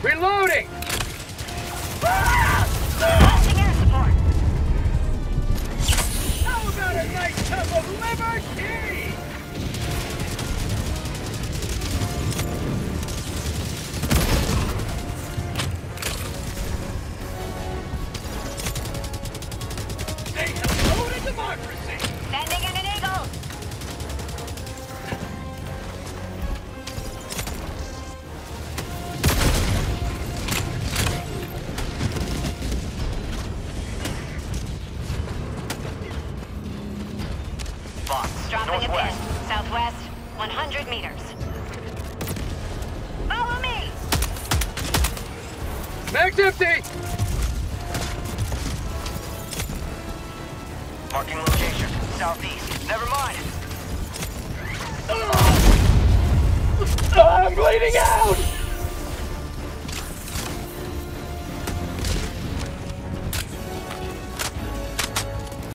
Reloading! How about a nice cup of liver Fox, Dropping a northwest. pin. Southwest, 100 meters. Follow me! Mag's empty! Marking location. Southeast. Never mind. Ah! I'm bleeding out!